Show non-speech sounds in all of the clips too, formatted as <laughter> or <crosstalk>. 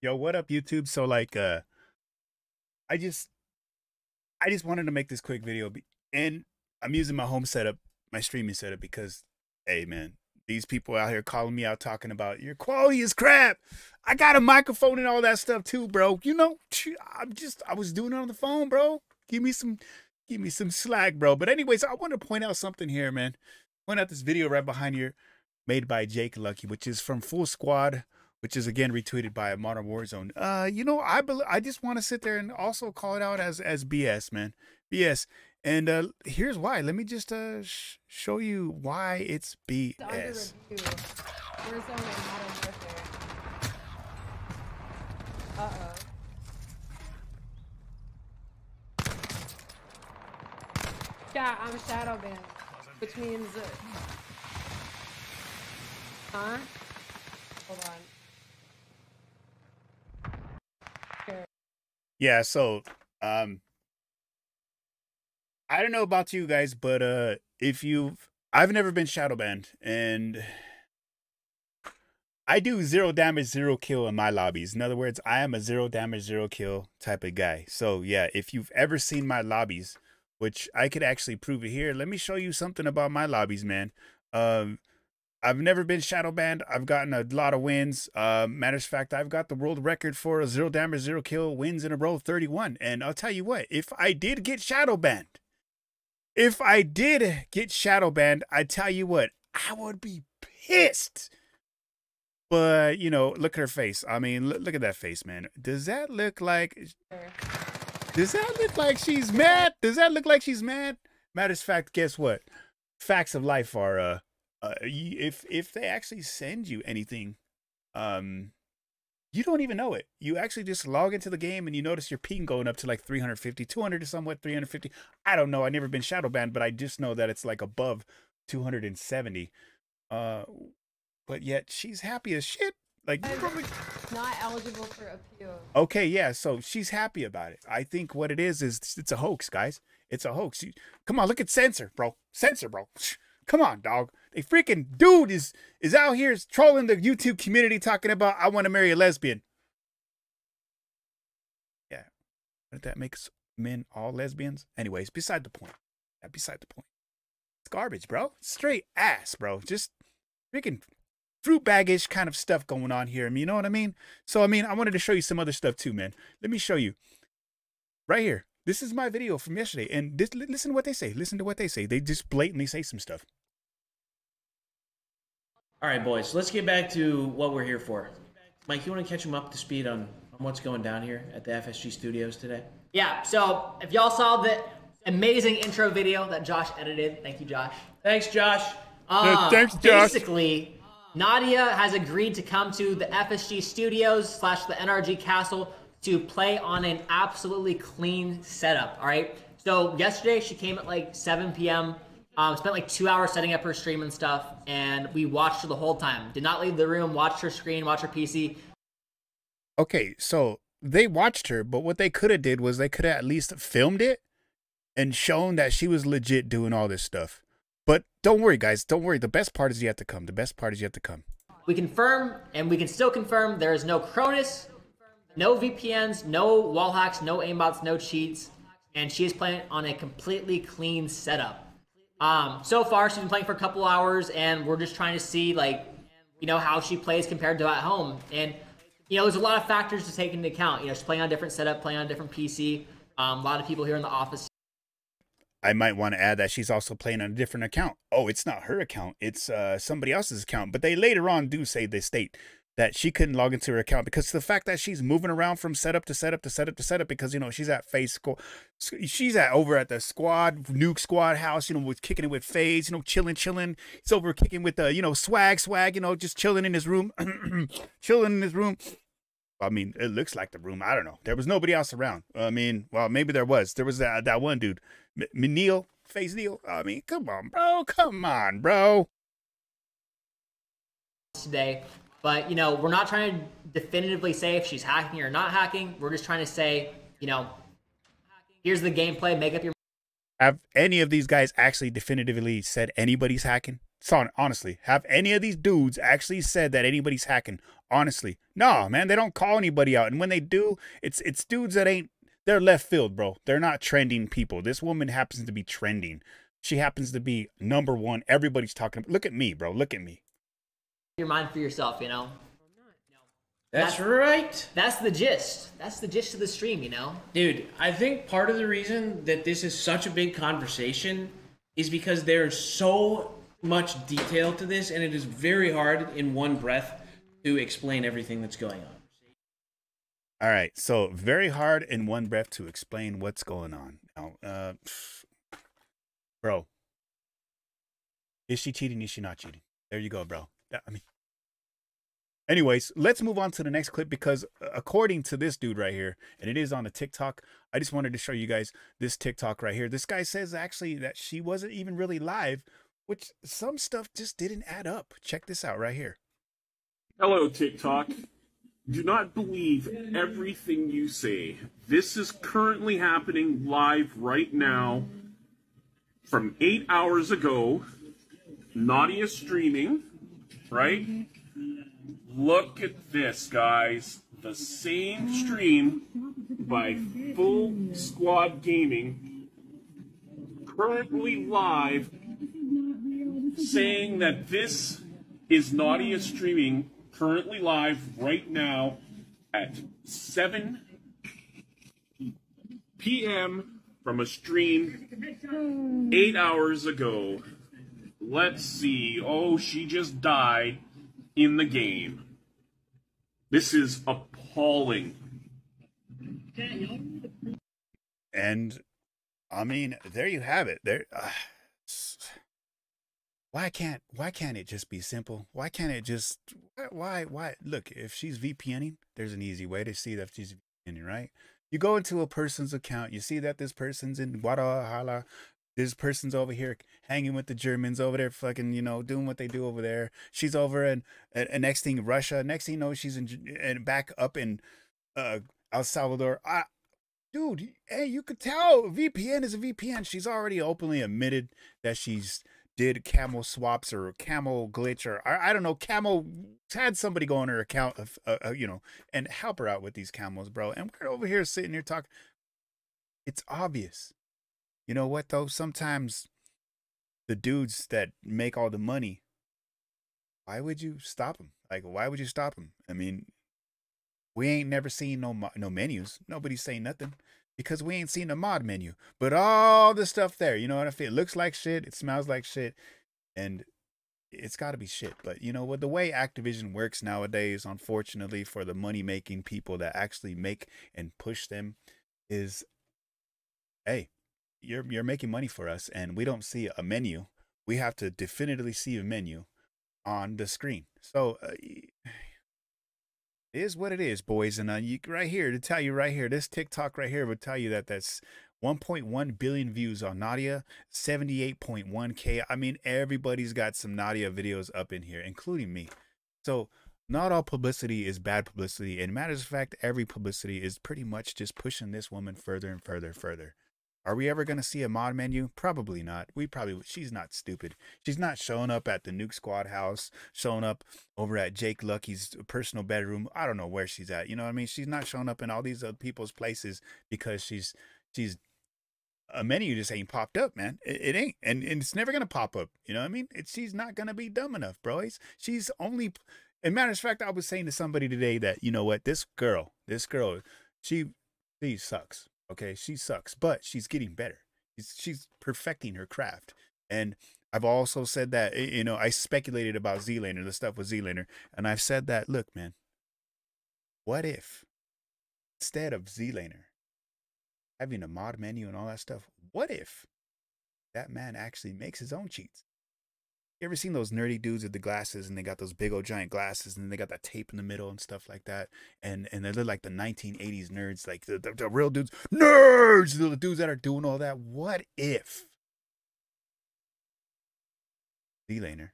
Yo, what up, YouTube? So like uh I just I just wanted to make this quick video and I'm using my home setup, my streaming setup because hey man, these people out here calling me out talking about your quality is crap. I got a microphone and all that stuff too, bro. You know, I'm just I was doing it on the phone, bro. Give me some give me some slack, bro. But anyways, I want to point out something here, man. Point out this video right behind here made by Jake Lucky, which is from Full Squad which is again retweeted by a Modern Warzone. Uh, you know, I be- I just want to sit there and also call it out as as BS, man, BS. And uh, here's why. Let me just uh sh- show you why it's BS. Uh oh. Yeah, I'm shadow banned, which means. Uh, huh? Hold on. Yeah, so um I don't know about you guys, but uh if you've I've never been shadow banned and I do zero damage, zero kill in my lobbies. In other words, I am a zero damage, zero kill type of guy. So yeah, if you've ever seen my lobbies, which I could actually prove it here, let me show you something about my lobbies, man. Um I've never been shadow banned. I've gotten a lot of wins. Uh, matters of fact, I've got the world record for zero damage, zero kill wins in a row, 31. And I'll tell you what, if I did get shadow banned, if I did get shadow banned, I tell you what, I would be pissed. But you know, look at her face. I mean, look, at that face, man. Does that look like? Does that look like she's mad? Does that look like she's mad? Matters of fact, guess what? Facts of life are uh uh, if if they actually send you anything, um, you don't even know it. You actually just log into the game and you notice your ping going up to like 350, 200 or somewhat 350. I don't know. I've never been shadow banned, but I just know that it's like above 270. Uh, but yet she's happy as shit. Like probably... not eligible for appeal. Okay, yeah. So she's happy about it. I think what it is is it's a hoax, guys. It's a hoax. Come on, look at censor, bro. Censor, bro. Come on, dog. A freaking dude is is out here trolling the YouTube community talking about I want to marry a lesbian. Yeah. What that makes men all lesbians? Anyways, beside the point. Yeah, beside the point. It's garbage, bro. Straight ass, bro. Just freaking fruit baggish kind of stuff going on here. I mean, you know what I mean? So I mean, I wanted to show you some other stuff too, man. Let me show you. Right here. This is my video from yesterday. And this, listen to what they say. Listen to what they say. They just blatantly say some stuff. All right, boys, let's get back to what we're here for. Mike, you want to catch them up to speed on, on what's going down here at the FSG studios today? Yeah, so if y'all saw the amazing intro video that Josh edited, thank you, Josh. Thanks, Josh. Uh, thanks, Josh. Basically, Nadia has agreed to come to the FSG studios slash the NRG castle to play on an absolutely clean setup. All right. So yesterday she came at like 7 p.m. Um, spent like two hours setting up her stream and stuff, and we watched her the whole time. Did not leave the room. Watched her screen. Watched her PC. Okay, so they watched her, but what they could have did was they could have at least filmed it and shown that she was legit doing all this stuff. But don't worry, guys. Don't worry. The best part is yet to come. The best part is yet to come. We confirm, and we can still confirm there is no Cronus, no VPNs, no wall hacks, no aimbots, no cheats, and she is playing on a completely clean setup. Um, so far, she's been playing for a couple hours, and we're just trying to see, like, you know, how she plays compared to at home. And, you know, there's a lot of factors to take into account. You know, she's playing on a different setup, playing on a different PC. Um, a lot of people here in the office. I might want to add that she's also playing on a different account. Oh, it's not her account; it's uh, somebody else's account. But they later on do say they state that she couldn't log into her account because the fact that she's moving around from setup to setup to setup to setup because you know she's at face school she's at over at the squad nuke squad house you know with kicking it with FaZe you know chilling chilling. He's over kicking with the you know Swagg Swagg you know just chilling in his room <clears throat> chilling in his room. I mean it looks like the room. I don't know. There was nobody else around. I mean well maybe there was. There was that that one dude. M- Neil? FaZe Neil? I mean come on bro. Come on bro. Today but, you know, we're not trying to definitively say if she's hacking or not hacking. We're just trying to say, you know, here's the gameplay, make up your Have any of these guys actually definitively said anybody's hacking? son, honestly, have any of these dudes actually said that anybody's hacking? Honestly, no, man. They don't call anybody out, and when they do, it's it's dudes that ain't. They're left field, bro. They're not trending people. This woman happens to be trending. She happens to be number one. Everybody's talking. Look at me, bro. Look at me. Your mind for yourself, you know. That's, That's- right. That's the gist. That's the gist of the stream, you know. Dude, I think part of the reason that this is such a big conversation is because there's so much detail to this, and it is very hard in one breath to explain everything that's going on. All right, so very hard in one breath to explain what's going on. Now, uh, bro, is she cheating? Is she not cheating? There you go, bro. I mean, anyways, let's move on to the next clip because uh, according to this dude right here, and it is on a TikTok. I just wanted to show you guys this TikTok right here. This guy says actually that she wasn't even really live, which some stuff just didn't add up. Check this out right here. Hello, TikTok. Do not believe everything you say. This is currently happening live right now from eight hours ago. Nadia streaming, right? Look at this, guys. The same stream by Full Squad Gaming, currently live, saying that this is Nadia streaming currently live right now at 7 p.m. from a stream eight hours ago. Let's see. Oh, she just died in the game. This is appalling. And I mean, there you have it. There. Uh, why can't why can't it just be simple? Why can't it just why why look, if she's VPNing, there's an easy way to see that she's VPNing, right? You go into a person's account, you see that this person's in Guadalajara, this person's over here hanging with the Germans over there, fucking, you know, doing what they do over there. She's over and and next thing Russia, next thing you know, she's in back up in uh El Salvador. I dude, hey, you could tell VPN is a VPN. She's already openly admitted that she's did camo swaps or camo glitch or I, I don't know camel had somebody go on her account of uh, uh, you know and help her out with these camos bro and we're over here sitting here talking it's obvious you know what though sometimes the dudes that make all the money why would you stop them like why would you stop them i mean we ain't never seen no no menus nobody's saying nothing because we ain't seen a mod menu. But all the stuff there, you know what I feel? It looks like shit, it smells like shit, and it's got to be shit. But you know what? The way Activision works nowadays, unfortunately, for the money making people that actually make and push them, is hey, you're you're making money for us, and we don't see a menu. We have to definitively see a menu on the screen. So. Uh, <sighs> is what it is, boys. And uh, you right here to tell you right here, this TikTok right here would tell you that that's 1.1 billion views on Nadia, 78.1k. I mean, everybody's got some Nadia videos up in here, including me. So not all publicity is bad publicity. And matters of fact, every publicity is pretty much just pushing this woman further and further and further. Are we ever going to see a mod menu? Probably not. We probably, she's not stupid. She's not showing up at the Nuke Squad house, showing up over at Jake Lucky's personal bedroom. I don't know where she's at. You know what I mean? She's not showing up in all these other people's places because she's, she's, a menu just ain't popped up, man. It, it ain't. And, and it's never going to pop up. You know what I mean? It's, she's not going to be dumb enough, bro. She's only, and matter of fact, I was saying to somebody today that, you know what, this girl, this girl, she, she sucks. Okay, she sucks, but she's getting better. She's, she's perfecting her craft. And I've also said that, you know, I speculated about Zlaner, the stuff with Zlaner, and I've said that, look, man, what if instead of Zlaner having a mod menu and all that stuff, what if that man actually makes his own cheats? You ever seen those nerdy dudes with the glasses and they got those big old giant glasses and they got that tape in the middle and stuff like that? And and they look like the 1980s nerds, like the, the, the real dudes, nerds, the dudes that are doing all that. What if D-Laner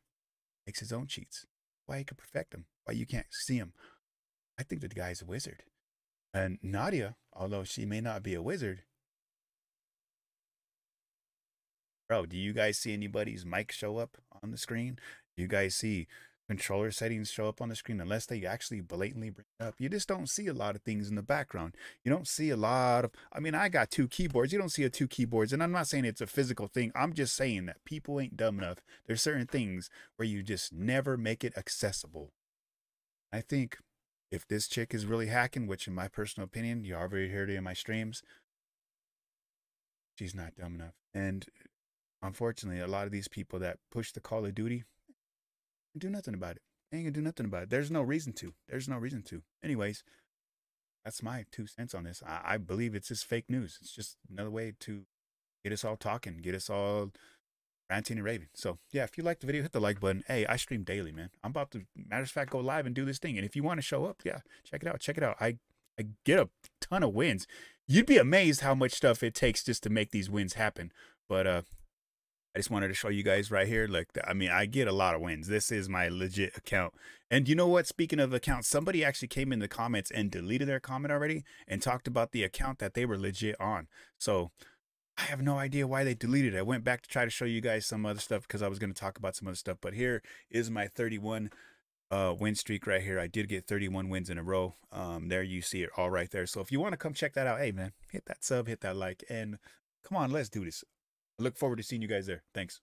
makes his own cheats? Why he could perfect them? Why you can't see him? I think the guy's a wizard. And Nadia, although she may not be a wizard, bro, do you guys see anybody's mic show up on the screen? Do you guys see controller settings show up on the screen unless they actually blatantly bring it up? You just don't see a lot of things in the background. You don't see a lot of, I mean, I got two keyboards. You don't see a two keyboards. And I'm not saying it's a physical thing. I'm just saying that people ain't dumb enough. There's certain things where you just never make it accessible. I think if this chick is really hacking, which in my personal opinion, you already heard it in my streams, she's not dumb enough. And unfortunately, a lot of these people that push the Call of Duty do nothing about it. They ain't gonna do nothing about it. There's no reason to. There's no reason to. Anyways, that's my two cents on this. I, I believe it's just fake news. It's just another way to get us all talking, get us all ranting and raving. So yeah, if you like the video, hit the like button. Hey, I stream daily, man. I'm about to, matter of fact, go live and do this thing. And if you want to show up, yeah, check it out. Check it out. I I get a ton of wins. You'd be amazed how much stuff it takes just to make these wins happen. But uh I just wanted to show you guys right here. Like, I mean, I get a lot of wins. This is my legit account. And you know what? Speaking of accounts, somebody actually came in the comments and deleted their comment already and talked about the account that they were legit on. So I have no idea why they deleted it. I went back to try to show you guys some other stuff because I was going to talk about some other stuff. But here is my 31 uh, win streak right here. I did get 31 wins in a row. Um, there you see it all right there. So if you want to come check that out, hey man, hit that sub, hit that like, and come on, let's do this. I look forward to seeing you guys there. Thanks.